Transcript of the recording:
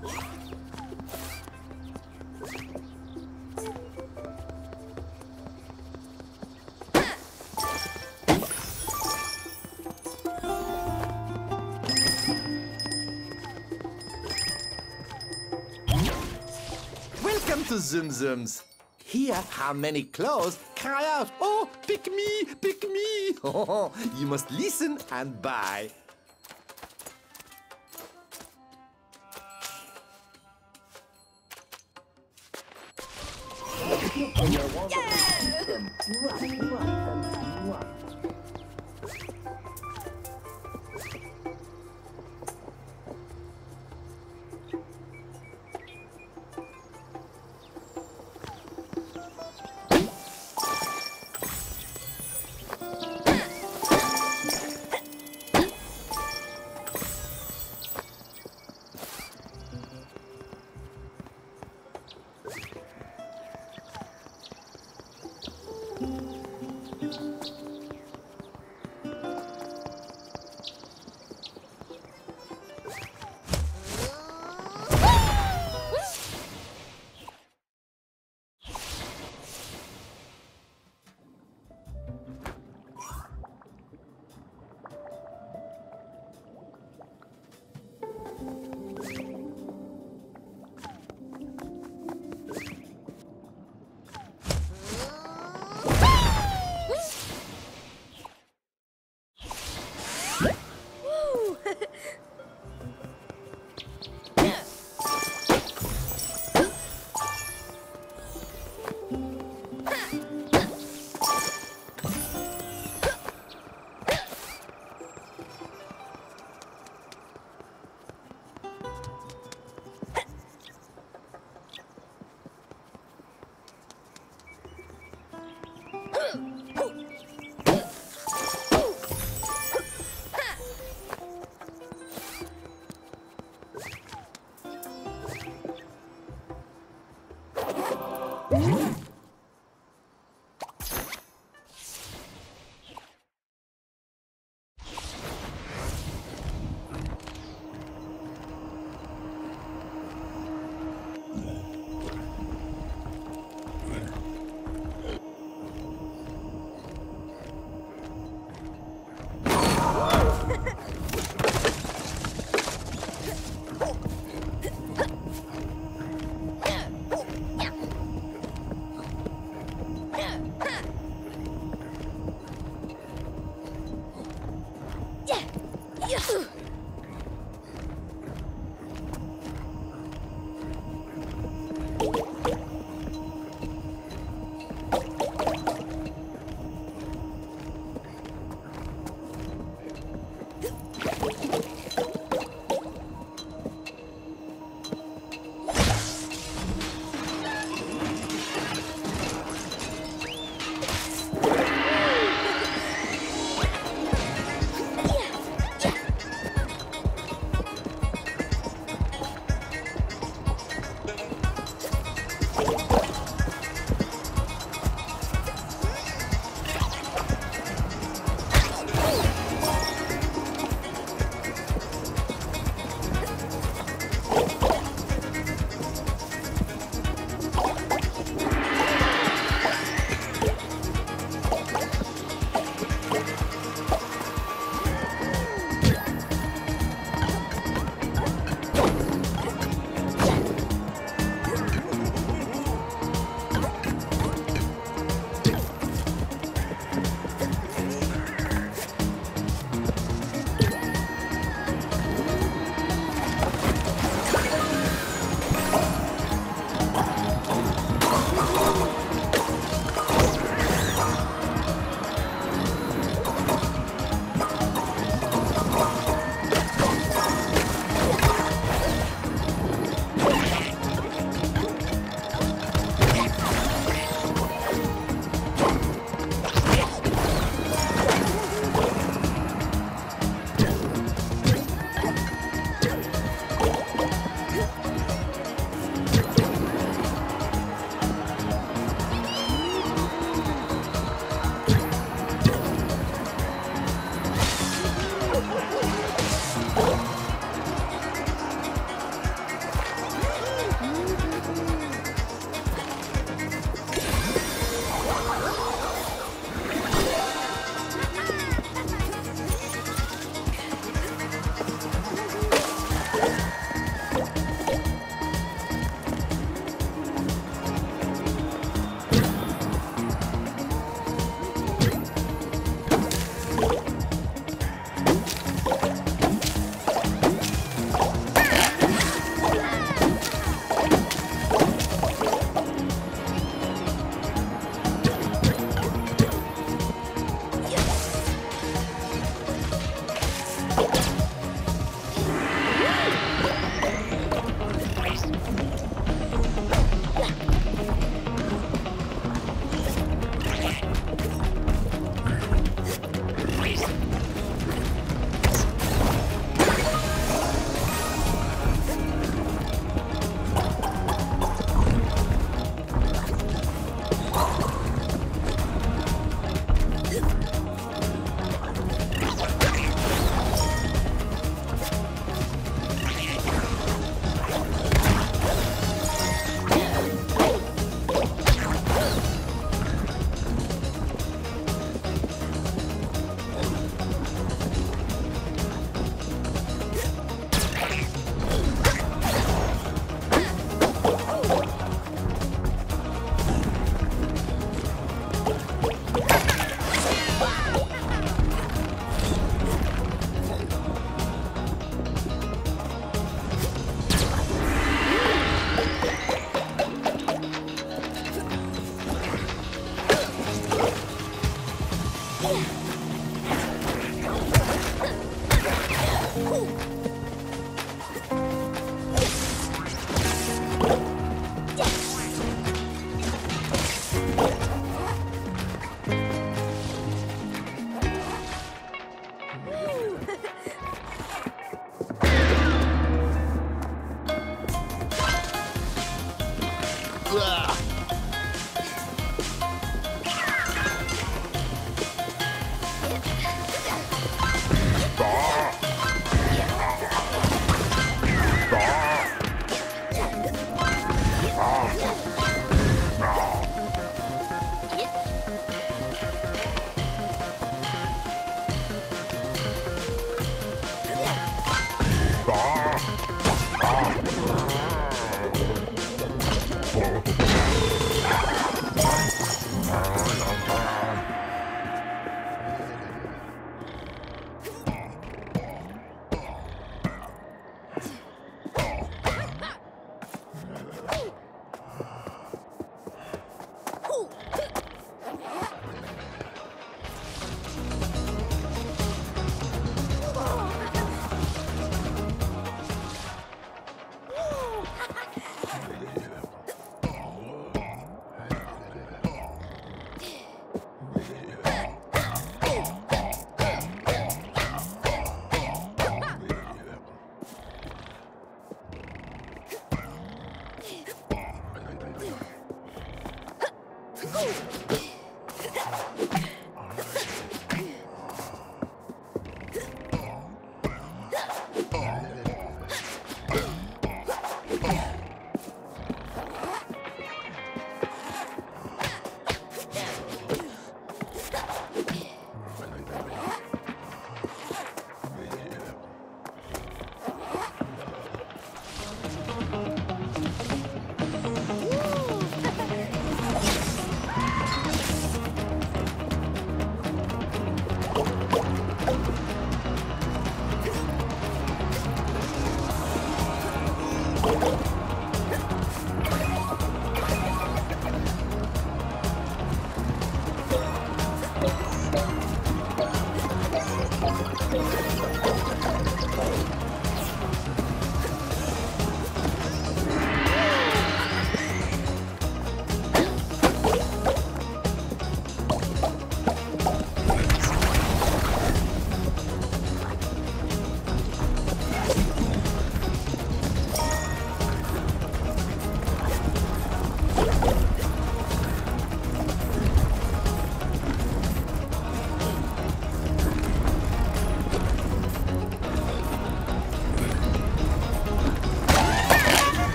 Welcome to Zom Zom's. Hear how many clothes cry out, Oh, pick me, pick me. you must listen and buy. Welcome, welcome, welcome. you Ooh.